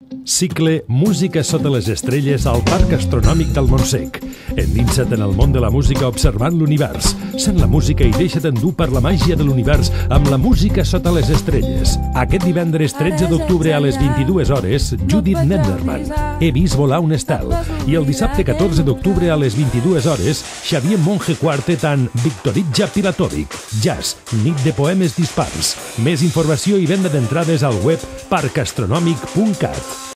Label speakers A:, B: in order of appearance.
A: you Cicle Música sota les estrelles al Parc Astronòmic del Montsec. Endinsa't en el món de la música observant l'univers. Sent la música i deixa't endur per la màgia de l'univers amb la música sota les estrelles. Aquest divendres 13 d'octubre a les 22 hores, Judith Nenderman. He vist volar un estel. I el dissabte 14 d'octubre a les 22 hores, Xavier Monge Quartet en Victoritja Pilatovic. Jazz, nit de poemes dispars. Més informació i venda d'entrades al web parcastronòmic.cat.